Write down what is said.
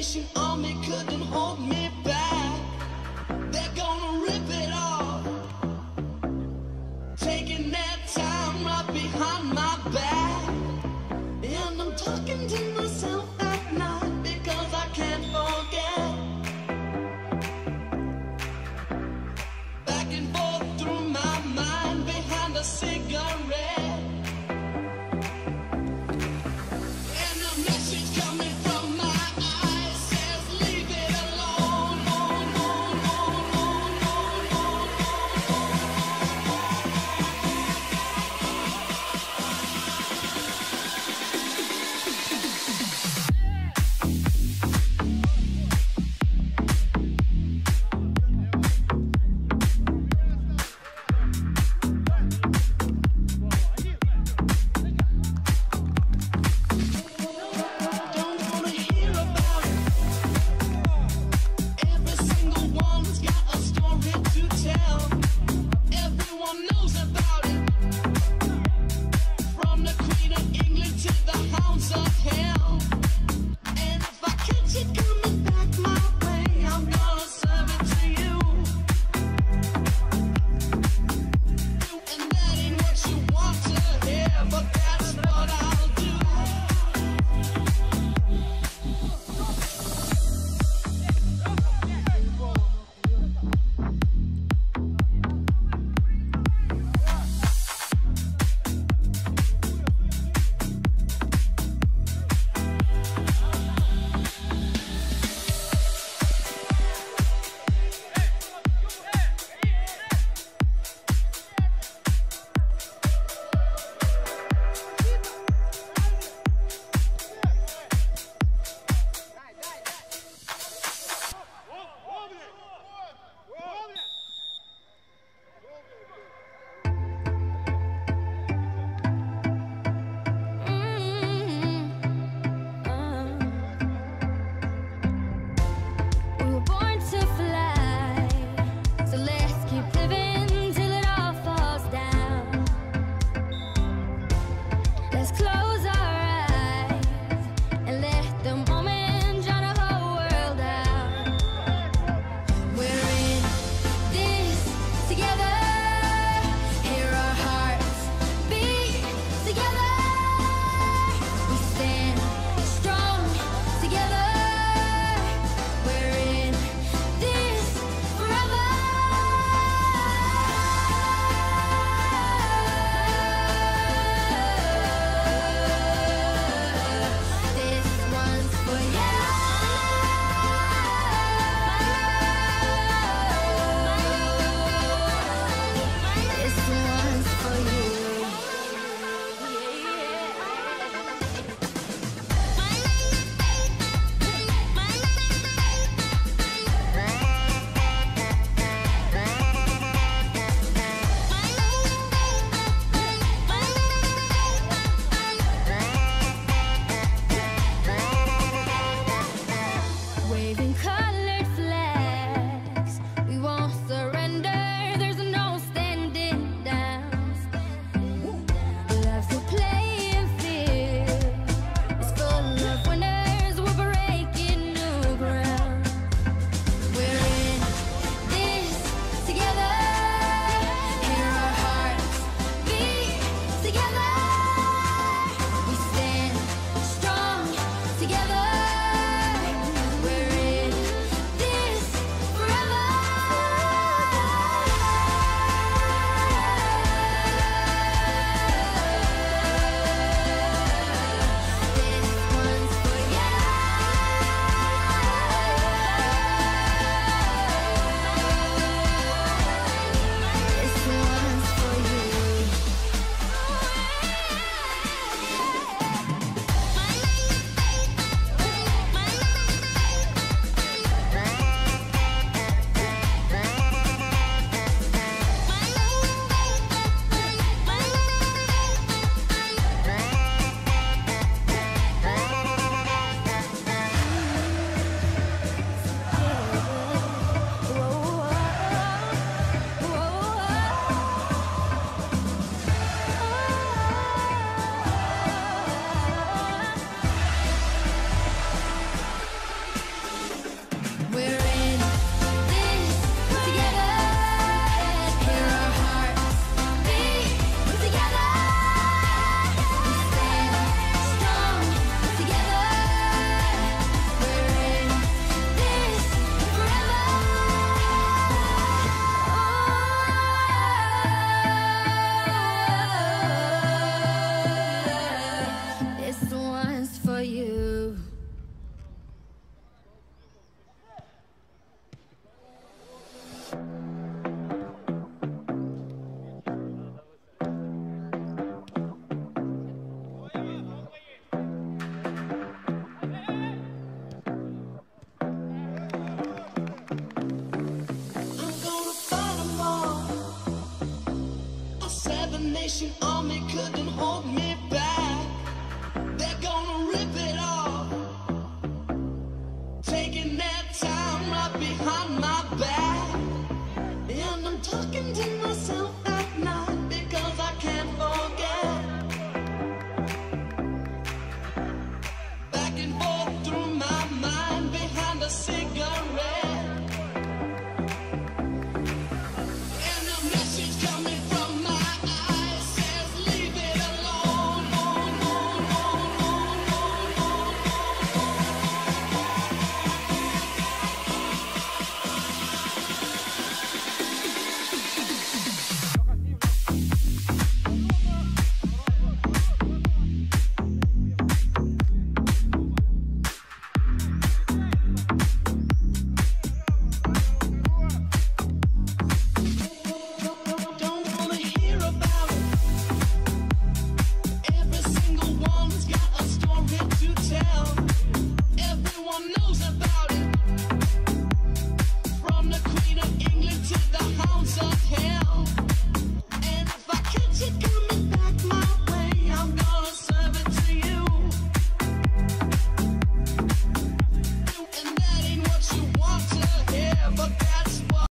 Salvation Army couldn't temptation on me couldn't hold me back.